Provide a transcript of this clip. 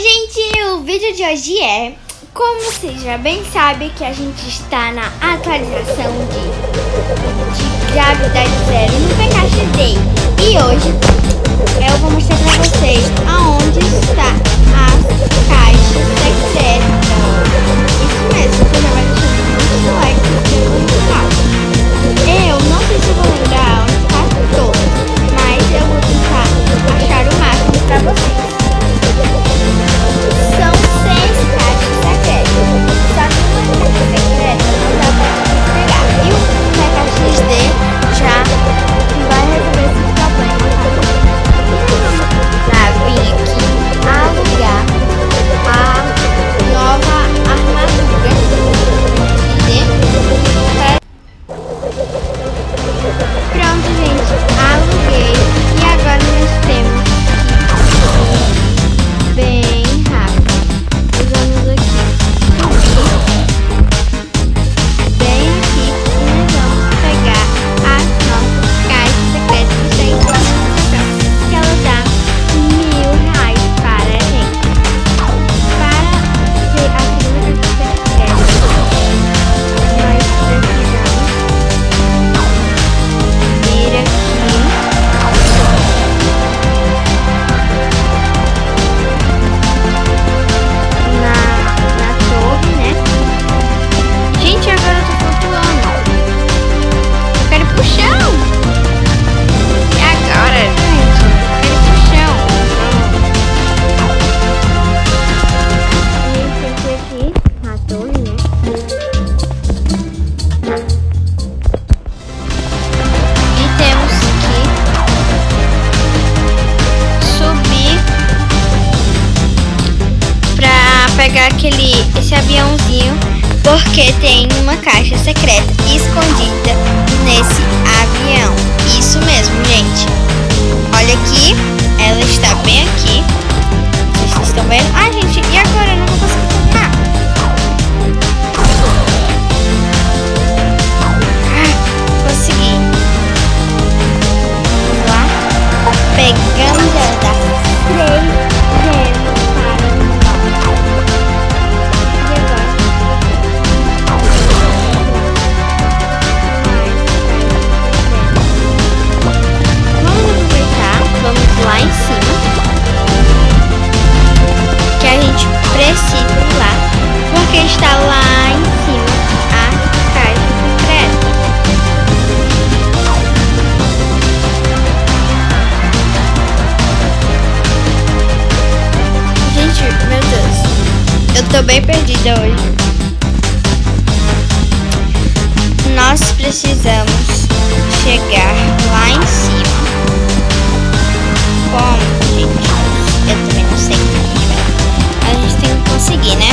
Oi gente, o vídeo de hoje é como vocês já bem sabem que a gente está na atualização de, de gravidade zero no PKXD e hoje pegar aquele esse aviãozinho porque tem uma caixa secreta escondida nesse avião. Tô bem perdida hoje. Nós precisamos chegar lá em cima. Como, gente? Eu também não sei. A gente tem que conseguir, né?